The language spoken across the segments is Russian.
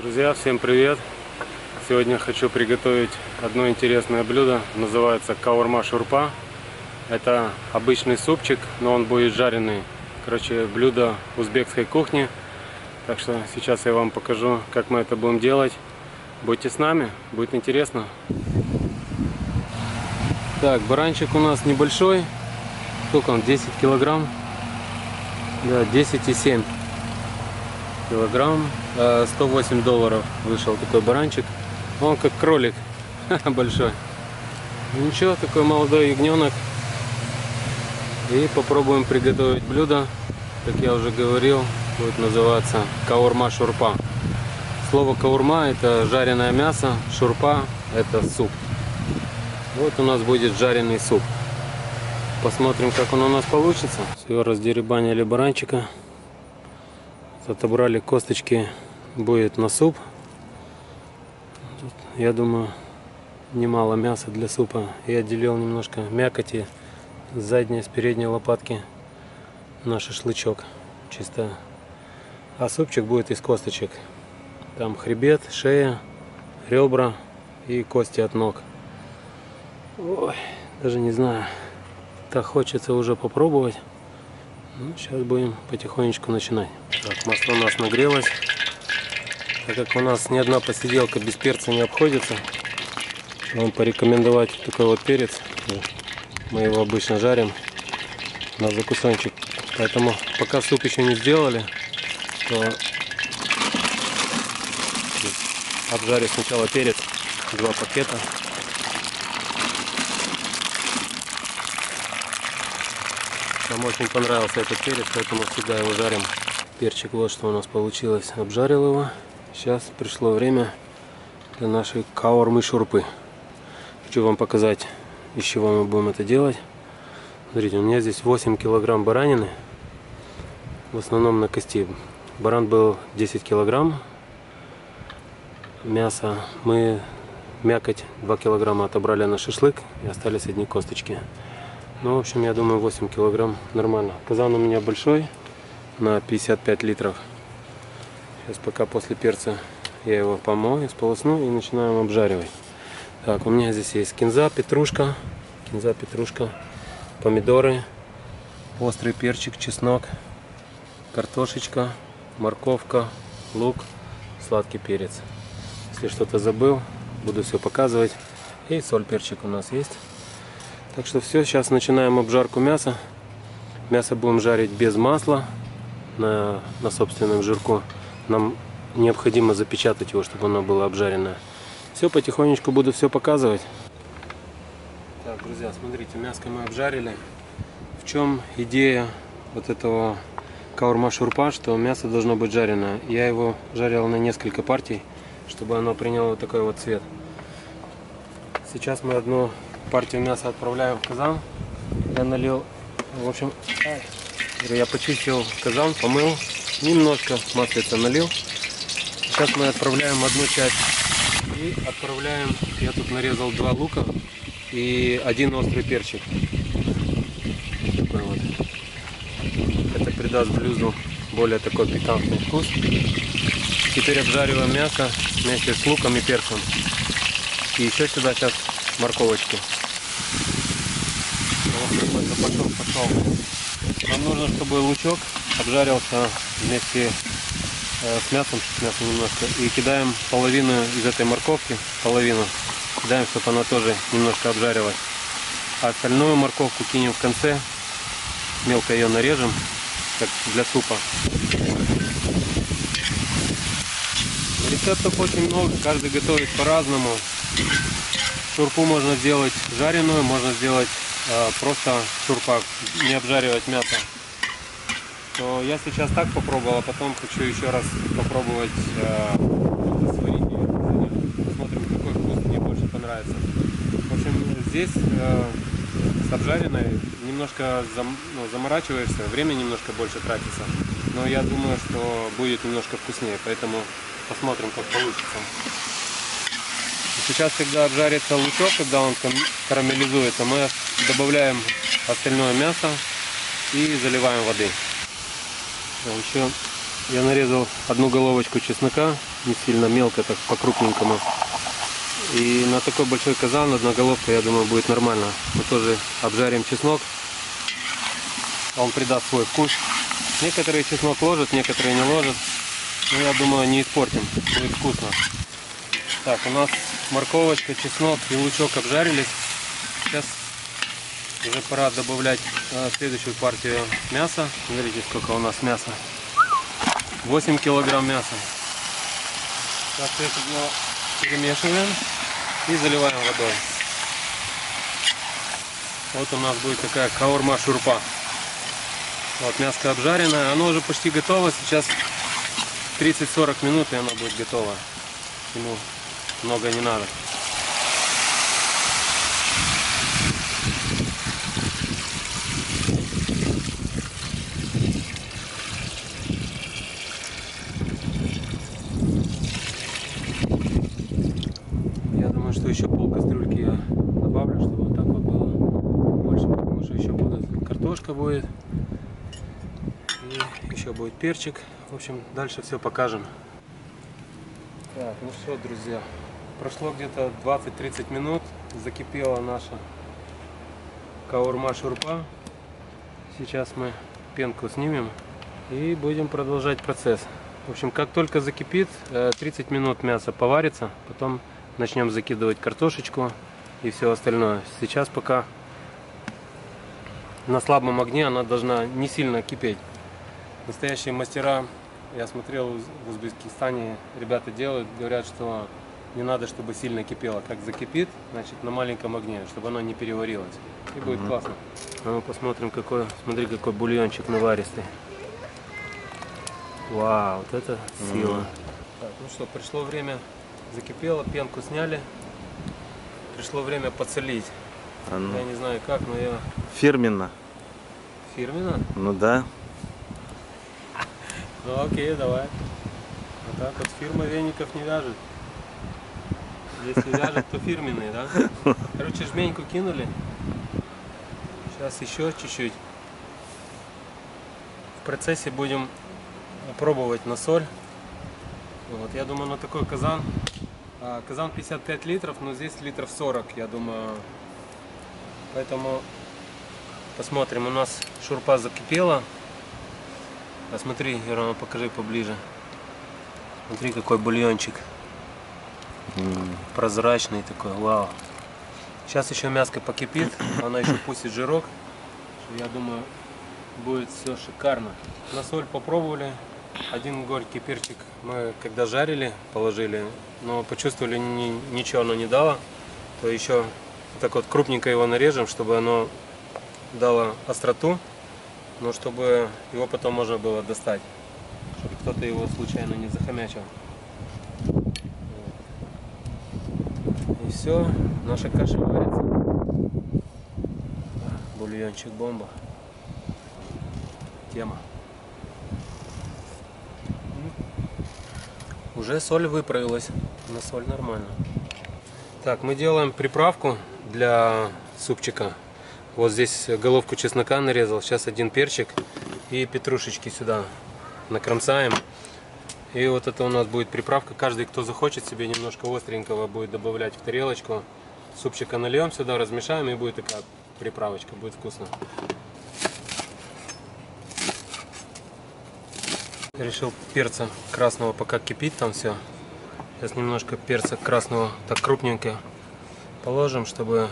Друзья, всем привет! Сегодня хочу приготовить одно интересное блюдо. Называется каурма шурпа. Это обычный супчик, но он будет жареный. Короче, блюдо узбекской кухни. Так что сейчас я вам покажу, как мы это будем делать. Будьте с нами, будет интересно. Так, баранчик у нас небольшой. Сколько он? 10 килограмм? Да, 10,7 килограмм. Э, 108 долларов вышел такой баранчик. Он как кролик большой. Ничего, такой молодой ягненок. И попробуем приготовить блюдо. Как я уже говорил, будет называться каурма шурпа. Слово каурма это жареное мясо, шурпа это суп. Вот у нас будет жареный суп. Посмотрим, как он у нас получится. Все, раздеребанили баранчика. Отобрали косточки, будет на суп. Тут, я думаю, немало мяса для супа. Я отделил немножко мякоти с задней, с передней лопатки на шашлычок. Чисто. А супчик будет из косточек. Там хребет, шея, ребра и кости от ног. Ой, даже не знаю. Так хочется уже попробовать. Ну, сейчас будем потихонечку начинать. Так, масло у нас нагрелось. Так как у нас ни одна посиделка без перца не обходится, вам порекомендовать такой вот перец. Мы его обычно жарим на закусончик. Поэтому пока суп еще не сделали, то обжарю сначала перец, два пакета. Нам очень понравился этот перец, поэтому всегда его жарим. Перчик вот что у нас получилось. Обжарил его. Сейчас пришло время для нашей каурмы шурпы. Хочу вам показать, из чего мы будем это делать. Смотрите, у меня здесь 8 килограмм баранины. В основном на кости. Баран был 10 килограмм. Мясо мы мякоть 2 килограмма отобрали на шашлык и остались одни косточки. Ну, в общем, я думаю, 8 килограмм нормально. Казан у меня большой, на 55 литров. Сейчас пока после перца я его помою, сполосну и начинаем обжаривать. Так, у меня здесь есть кинза, петрушка, кинза, петрушка, помидоры, острый перчик, чеснок, картошечка, морковка, лук, сладкий перец. Если что-то забыл, буду все показывать. И соль, перчик у нас есть. Так что все, сейчас начинаем обжарку мяса. Мясо будем жарить без масла на, на собственном жирку. Нам необходимо запечатать его, чтобы оно было обжаренное. Все, потихонечку буду все показывать. Так, друзья, смотрите, мяско мы обжарили. В чем идея вот этого каурма шурпа, что мясо должно быть жареное. Я его жарил на несколько партий, чтобы оно приняло вот такой вот цвет. Сейчас мы одну партию мяса отправляю в казан. Я налил, в общем, я почистил казан, помыл, немножко маслица налил. Сейчас мы отправляем одну часть и отправляем, я тут нарезал два лука и один острый перчик. Вот. Это придаст блюду более такой пикантный вкус. Теперь обжариваем мясо вместе с луком и перцем. И еще сюда сейчас морковочки пошел, пошел. Нам нужно, чтобы лучок обжарился вместе э, с мясом, мясо немножко. И кидаем половину из этой морковки, половину. Кидаем, чтобы она тоже немножко обжарилась. А остальную морковку кинем в конце. Мелко ее нарежем, как для супа. Рецептов очень много, каждый готовит по-разному. Шурпу можно сделать жареную, можно сделать э, просто шурпа, не обжаривать мясо. То я сейчас так попробовал, а потом хочу еще раз попробовать э, сварить ее. Посмотрим, какой вкус мне больше понравится. В общем, здесь э, с обжаренной немножко зам, ну, заморачиваешься, время немножко больше тратится. Но я думаю, что будет немножко вкуснее, поэтому посмотрим, как получится. Сейчас, когда обжарится лучок, когда он карамелизуется, мы добавляем остальное мясо и заливаем воды. Еще я нарезал одну головочку чеснока не сильно мелко, так по-крупненькому. И на такой большой казан, одна головка, я думаю, будет нормально. Мы тоже обжарим чеснок. Он придаст свой вкус. Некоторые чеснок ложат, некоторые не ложат. Но я думаю, не испортим. Будет вкусно. Так, у нас морковочка, чеснок и лучок обжарились. Сейчас уже пора добавлять э, следующую партию мяса. Смотрите, сколько у нас мяса. 8 килограмм мяса. Так, это дело перемешиваем и заливаем водой. Вот у нас будет такая каурма шурпа. Вот мяско обжаренное, оно уже почти готово. Сейчас 30-40 минут и оно будет готово. Ему много не надо. Я думаю, что еще пол кастрюльки я добавлю, чтобы вот так вот было больше, потому что еще будет картошка будет. И еще будет перчик. В общем, дальше все покажем. Так, ну что, друзья, прошло где-то 20-30 минут, закипела наша каурма шурпа. Сейчас мы пенку снимем и будем продолжать процесс. В общем, как только закипит, э, 30 минут мясо поварится, потом начнем закидывать картошечку и все остальное. Сейчас пока на слабом огне она должна не сильно кипеть. Настоящие мастера, я смотрел в Узбекистане, ребята делают, говорят, что не надо, чтобы сильно кипело. Как закипит, значит на маленьком огне, чтобы оно не переварилось. И будет классно. А мы посмотрим, какой, смотри, какой бульончик наваристый. Вау, вот это сила. Так, ну что, пришло время, закипело, пенку сняли. Пришло время подсолить. А ну, Я не знаю как, но я фирменно. фирменно. Ну да. Ну окей, давай. Вот так вот фирма веников не вяжет. Если вяжет, то фирменные, да? Короче, жменьку кинули. Сейчас еще чуть-чуть. В процессе будем пробовать на соль. Вот, я думаю, на такой казан. а, Казан 55 литров, но здесь литров 40, я думаю. Поэтому посмотрим. У нас шурпа закипела. Посмотри, Ирона, покажи поближе. Смотри, какой бульончик. Прозрачный такой, вау. Сейчас еще мяско покипит, она еще пустит жирок. Я думаю, будет все шикарно. На соль попробовали. Один горький перчик мы когда жарили, положили, но почувствовали ни- ничего оно не дало. То еще так вот крупненько его нарежем, чтобы оно дало остроту, но чтобы его потом можно было достать, чтобы кто-то его случайно не захомячил. И все, наша каша варится. Бульончик бомба. Тема. Уже соль выправилась. На соль нормально. Так, мы делаем приправку для супчика. Вот здесь головку чеснока нарезал. Сейчас один перчик и петрушечки сюда накромсаем. И вот это у нас будет приправка. Каждый, кто захочет себе немножко остренького, будет добавлять в тарелочку. Супчика нальем сюда, размешаем и будет такая приправочка. Будет вкусно. Решил перца красного пока кипит там все. Сейчас немножко перца красного так крупненько положим, чтобы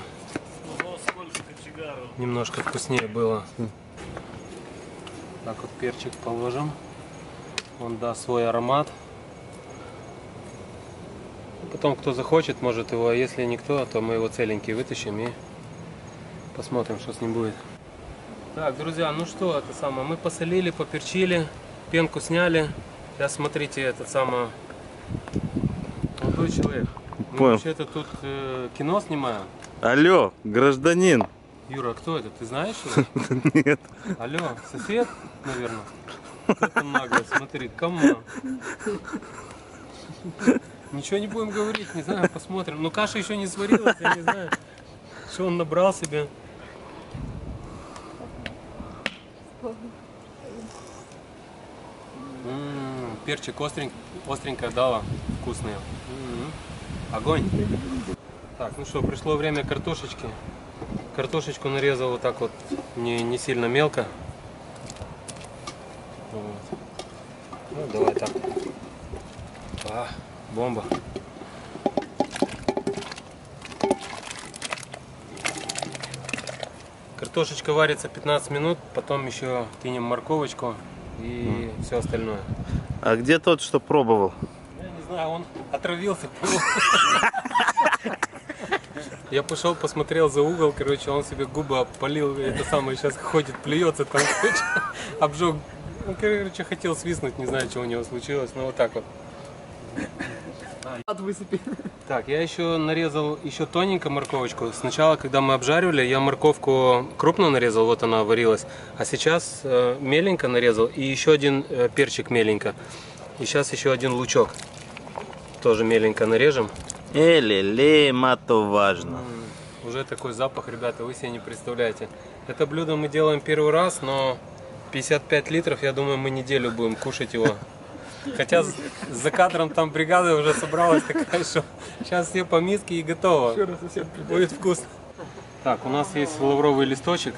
немножко вкуснее было. Так вот перчик положим. Он даст свой аромат. Потом, кто захочет, может его, а если никто, то мы его целенький вытащим и посмотрим, что с ним будет. Так, друзья, ну что, это самое, мы посолили, поперчили, пенку сняли. Сейчас смотрите, это самое, молодой человек. Мы Понял. вообще-то тут э, кино снимаем. Алло, гражданин. Юра, а кто это? Ты знаешь его? Нет. Алло, сосед, наверное. Кто там нагло смотрит? Кому? Ничего не будем говорить, не знаю, посмотрим. Но каша еще не сварилась, я не знаю, что он набрал себе. М, перчик остренький, остренько дала, вкусные. М. Огонь. Так, ну что, пришло время картошечки. Картошечку нарезал вот так вот, не, не сильно мелко. Вот. Ну, давай так. А, бомба. Картошечка варится 15 минут, потом еще кинем морковочку и все остальное. А где тот, что пробовал? Я не знаю, он отравился. Я пошел, посмотрел за угол, короче, он себе губы опалил, это самое, сейчас ходит, плюется там, короче, обжег. Ну, короче, хотел свистнуть, не знаю, что у него случилось, но вот так вот. От высыпи. Так, я еще нарезал еще тоненько морковочку. Сначала, когда мы обжаривали, я морковку крупно нарезал, вот она варилась. А сейчас э, меленько нарезал и еще один э, перчик меленько. И сейчас еще один лучок. Тоже меленько нарежем. Эле-ле, мато важно. Уже такой запах, ребята, вы себе не представляете. Это блюдо мы делаем первый раз, но 55 литров, я думаю, мы неделю будем кушать его. Хотя за кадром там бригада уже собралась такая, что сейчас все по миске и готово. Будет вкусно. Так, у нас есть лавровый листочек.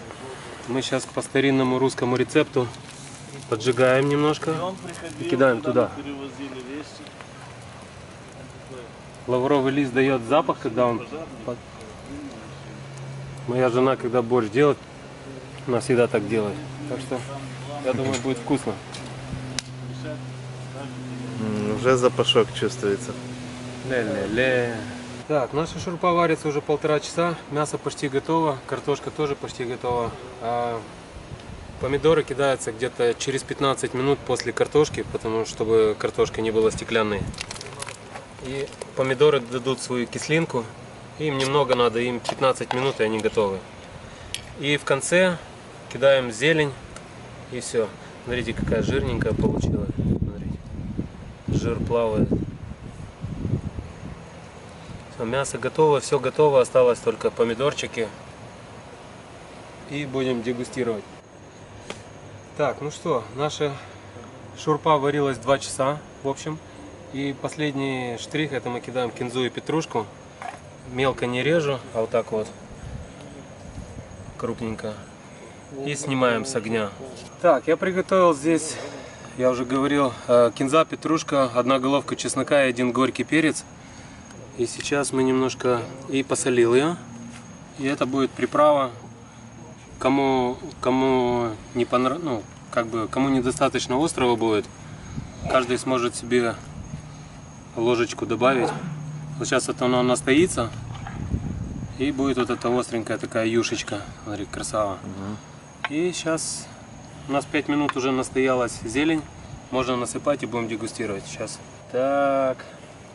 Мы сейчас по старинному русскому рецепту поджигаем немножко и кидаем туда. Лавровый лист дает запах, когда он... Моя жена, когда борщ делает, она всегда так делает. Так что, я думаю, будет вкусно. Уже запашок чувствуется. Ле-ле-ле. Так, наша шурпа варится уже полтора часа. Мясо почти готово, картошка тоже почти готова. А помидоры кидаются где-то через 15 минут после картошки, потому чтобы картошка не была стеклянной. И помидоры дадут свою кислинку. Им немного надо, им 15 минут и они готовы. И в конце кидаем зелень и все. Смотрите, какая жирненькая получилась. Смотрите. Жир плавает. Всё, мясо готово, все готово, осталось только помидорчики. И будем дегустировать. Так, ну что, наша шурпа варилась 2 часа, в общем. И последний штрих, это мы кидаем кинзу и петрушку. Мелко не режу, а вот так вот. Крупненько. И снимаем с огня. Так, я приготовил здесь, я уже говорил, э, кинза, петрушка, одна головка чеснока и один горький перец. И сейчас мы немножко и посолил ее. И это будет приправа. Кому, кому не понрав... ну, как бы, кому недостаточно острого будет, каждый сможет себе ложечку добавить. Вот сейчас вот оно настоится. И будет вот эта остренькая такая юшечка. Смотри, красава. И сейчас у нас 5 минут уже настоялась зелень. Можно насыпать и будем дегустировать сейчас. Так,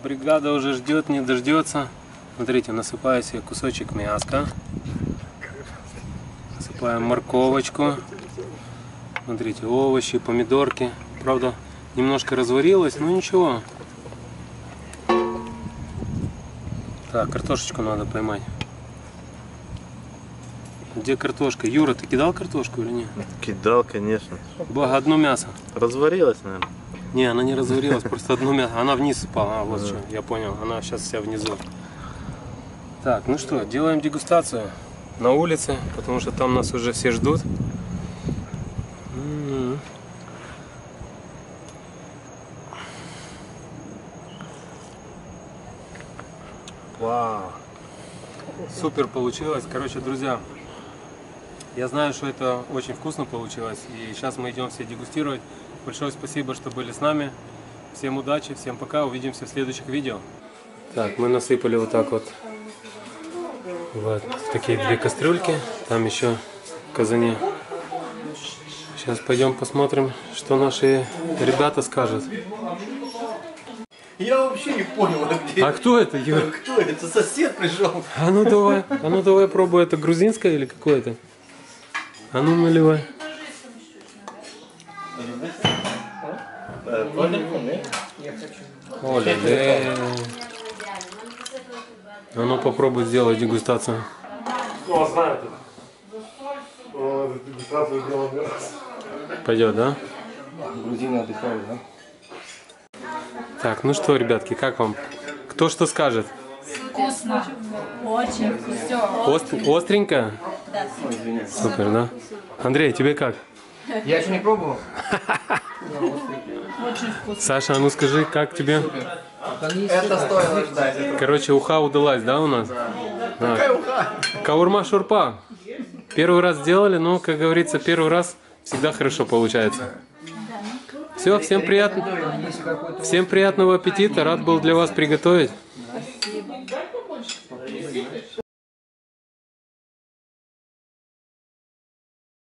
бригада уже ждет, не дождется. Смотрите, насыпаю себе кусочек мяска. Насыпаем морковочку. Смотрите, овощи, помидорки. Правда, немножко разварилось, но ничего. Так, картошечку надо поймать. Где картошка? Юра, ты кидал картошку или нет? Кидал, конечно. Благо, одно мясо. Разварилась, наверное. Не, она не разварилась, просто одно мясо. Она вниз упала. А, вот что, я понял. Она сейчас вся внизу. Так, ну что, делаем дегустацию на улице, потому что там нас уже все ждут. Супер получилось. Короче, друзья, я знаю, что это очень вкусно получилось. И сейчас мы идем все дегустировать. Большое спасибо, что были с нами. Всем удачи, всем пока. Увидимся в следующих видео. Так, мы насыпали вот так вот вот такие две кастрюльки. Там еще в казане. Сейчас пойдем посмотрим, что наши ребята скажут. Я вообще не понял, где. А кто это, Юр? Кто это? Сосед пришел. А ну давай, а ну давай пробуй, это грузинское или какое-то? А ну наливай. Оля, А ну попробуй сделать дегустацию. Ну, знаю это. Дегустацию делал не раз. Пойдет, да? Грузины отдыхают, да? Так, ну что, ребятки, как вам? Кто что скажет? Вкусно. Очень вкусно. Ост- остренько? Да. Супер, да? Андрей, тебе как? Я еще не пробовал. Очень вкусно. Саша, а ну скажи, как тебе? Это стоило ждать. Короче, уха удалась, да, у нас? Да. Каурма шурпа. Первый раз сделали, но, как говорится, первый раз всегда хорошо получается. Все, всем приятно. Всем приятного аппетита. Рад был для вас приготовить.